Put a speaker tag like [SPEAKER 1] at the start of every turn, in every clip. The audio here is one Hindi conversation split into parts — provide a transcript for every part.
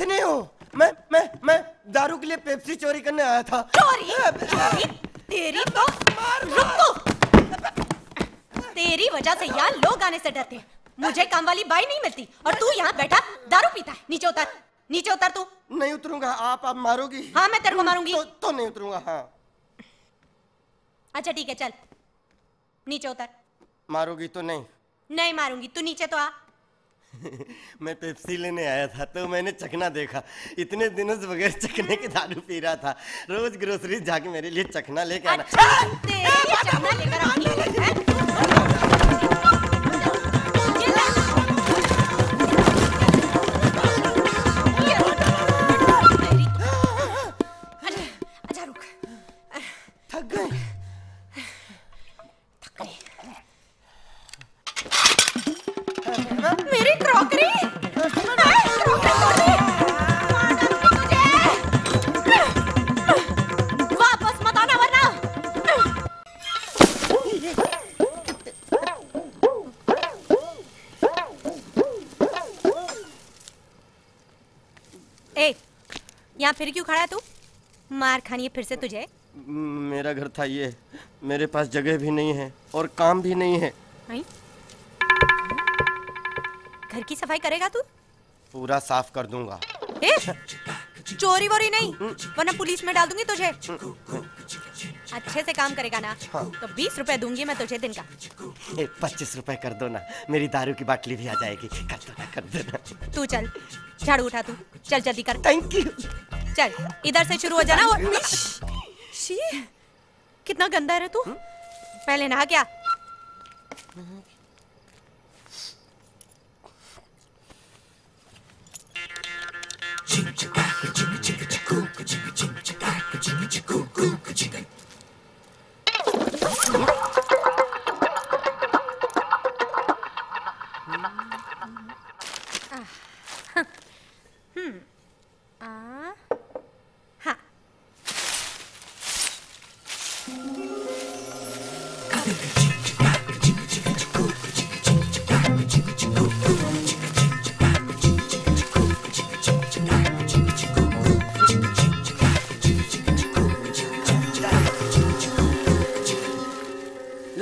[SPEAKER 1] कितने हो। मैं मैं मैं दारू के लिए पेप्सी चोरी करने आया था।
[SPEAKER 2] चोरी? हाँ, हाँ। चोरी? तेरी तो मार, रुको। तेरी वजह से यहाँ लोग आने से डरते हैं। मुझे काम वाली बाई नहीं मिलती और तू यहाँ बैठा दारू पीता है। नीचे उतर नीचे उतर तू।
[SPEAKER 1] नहीं उतरूँगा आप आप मारोगी।
[SPEAKER 2] हाँ मैं तेरे को मारूँगी।
[SPEAKER 1] तो, तो नहीं उतरूँगा हाँ।
[SPEAKER 2] अच्छा ठीक है चल। नीचे उतर।
[SPEAKER 1] मारूँगी तो नहीं।
[SPEAKER 2] नहीं मारूँगी तू नीचे तो आ।
[SPEAKER 1] मैं पेप्सी लेने आया था तो मैंने चखना देखा। इतने दिनों से बगैर चखने के दारू पी रहा था। रोज ग्रोसरी जाके मेरे लिए चखना लेके आना।
[SPEAKER 2] अच्छा यहाँ फिर क्यों खड़ा है तू? मार खानी है फिर से तुझे।
[SPEAKER 1] मेरा घर था ये। मेरे पास जगह भी नहीं है और काम भी नहीं है।
[SPEAKER 2] नहीं? घर की सफ़ाई करेगा तू?
[SPEAKER 1] पूरा साफ़ कर दूँगा।
[SPEAKER 2] ए, चोरी वोरी नहीं वरना पुलिस में डाल दूँगी तुझे। अच्छे से काम करेगा ना। तो बीस रुपए दूँगी मैं तुझे दिन का।
[SPEAKER 1] पच्चीस रुपए कर दो ना। मेरी दारू की बाटली भी आ जाएगी। कर दो ना कर दो ना।
[SPEAKER 2] तू चल झाड़ू उठा तू। चल जल्दी कर।
[SPEAKER 1] थैंक यू
[SPEAKER 2] चल इधर से शुरू हो जाना और शी कितना गंदा है रे तू। पहले नहा क्या?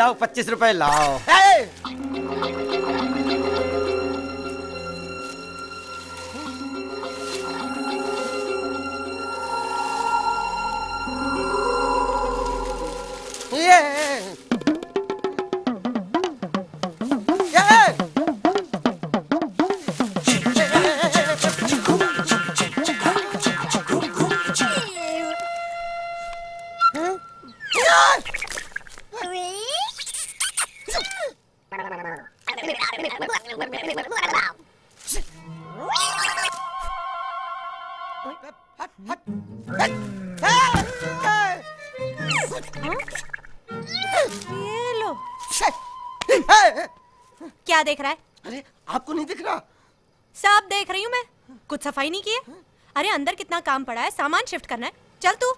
[SPEAKER 1] लाओ पच्चीस रुपए लाओ। ये
[SPEAKER 2] लो। क्या देख रहा है?
[SPEAKER 1] अरे आपको नहीं दिख रहा?
[SPEAKER 2] सब देख रही हूँ मैं। कुछ सफ़ाई नहीं की है? अरे अंदर कितना काम पड़ा है। सामान शिफ्ट करना है। चल तू।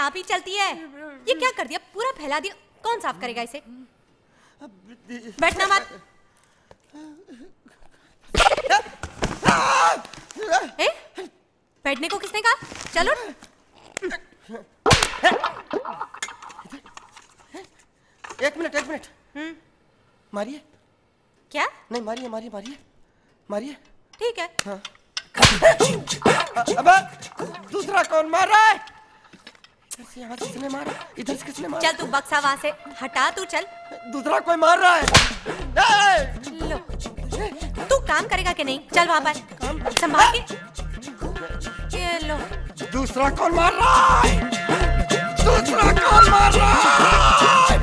[SPEAKER 1] आप
[SPEAKER 2] ही चलती है। ये क्या कर दिया? पूरा फैला दिया। कौन साफ़ करेगा इसे? बैठना मत। ए, बैठने को किसने कहा? चलो
[SPEAKER 1] एक मिनट एक मिनट। मारिए।
[SPEAKER 2] क्या?
[SPEAKER 1] नहीं मारिए मारिए मारिए। मारिए।
[SPEAKER 2] ठीक है।
[SPEAKER 1] हाँ। अबे दूसरा कौन मार रहा है? से यहाँ किसने मारा? इधर से किसने मारा?
[SPEAKER 2] चल तू बक्सा वहाँ से। हटा तू चल।
[SPEAKER 1] दूसरा कोई मार रहा है?
[SPEAKER 2] लो। तू काम करेगा कि नहीं? चल वहाँ पर। संभाल के। ये लो।
[SPEAKER 1] दूसरा कौन मार रहा है? दूसरा कौन मार रहा है?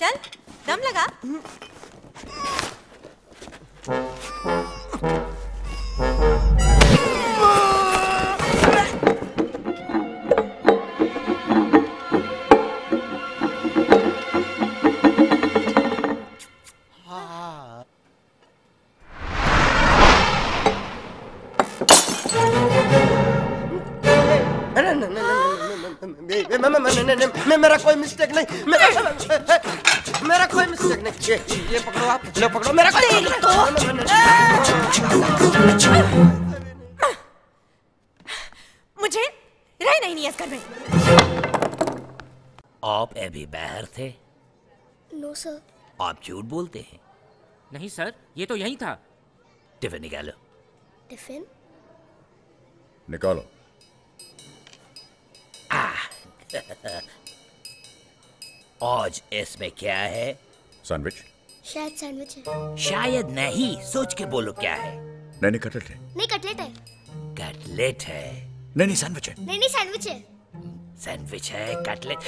[SPEAKER 2] चल दम लगा।
[SPEAKER 1] हम्म। मे- मे- मे- मे- मे- मे- मे- मेरा कोई मिस्टेक नहीं। मेरा मेरा कोई मिस्टेक नहीं। ये पकड़ो आप। लो पकड़ो। मेरा कोई
[SPEAKER 2] मुझे रहना ही नहीं इस घर में।
[SPEAKER 3] आप अभी बाहर थे?
[SPEAKER 4] नो सर
[SPEAKER 3] आप झूठ बोलते हैं?
[SPEAKER 5] नहीं सर ये तो यही था।
[SPEAKER 3] टिफ़िन निकालो।
[SPEAKER 4] टिफ़िन?
[SPEAKER 6] निकालो।
[SPEAKER 3] आज इसमें क्या है?
[SPEAKER 6] सैंडविच
[SPEAKER 4] शायद सैंडविच है।
[SPEAKER 3] शायद नहीं सोच के बोलो क्या है?
[SPEAKER 6] नहीं नहीं कटलेट है।
[SPEAKER 4] नहीं कटलेट है।
[SPEAKER 3] कटलेट है।
[SPEAKER 6] नहीं नहीं सैंडविच है।
[SPEAKER 4] नहीं नहीं सैंडविच है।
[SPEAKER 3] सैंडविच है कटलेट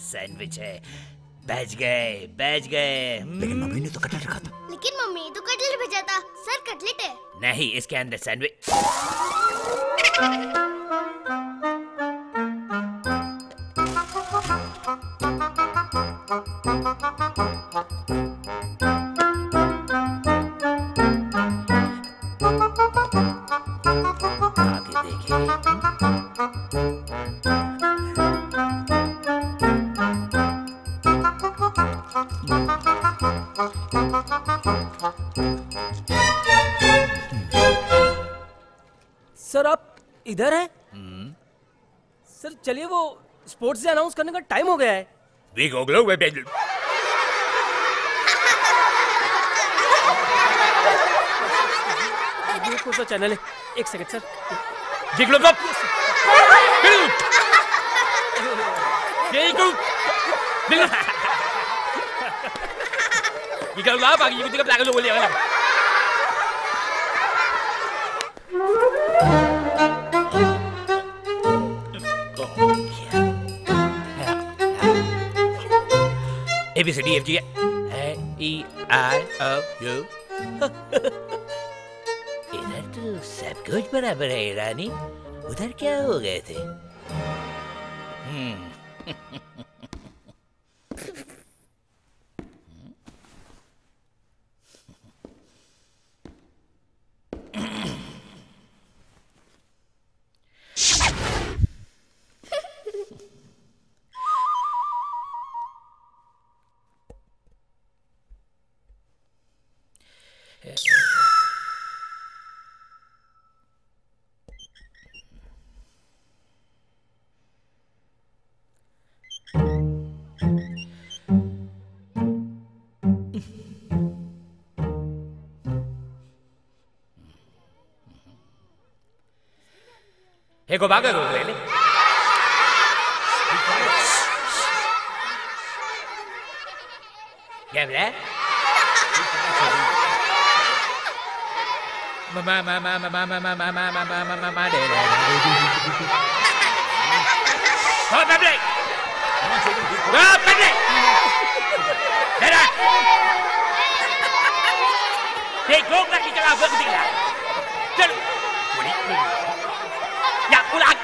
[SPEAKER 3] सैंडविच है। बच गए बच गए। हम्म,
[SPEAKER 6] लेकिन मम्मी ने तो कटलेट रखा था।
[SPEAKER 4] लेकिन मम्मी तो कटलेट भेजा था। सर कटलेट है।
[SPEAKER 3] नहीं इसके अंदर सैंडविच
[SPEAKER 7] सर आप इधर है? सर चलिए वो स्पोर्ट्स डे अनाउंस करने का टाइम हो गया है।
[SPEAKER 3] वी वे
[SPEAKER 7] ये कौन सा चैनल है? एक सेकंड सर
[SPEAKER 3] गिगलो कप बिल्कुल आप आगे बोलिए A B C D F G A E I. O U. इधर तो सब कुछ बराबर है रानी उधर क्या हो गए थे Ê cô bác ơi gửi lên đi. Gèm lẽ ma ma ma ma ma ma ma ma ma ma ma ma ma ma, deh. Oh, ma Oh, ma ma ma lagi ma aku ma ma Ya, ma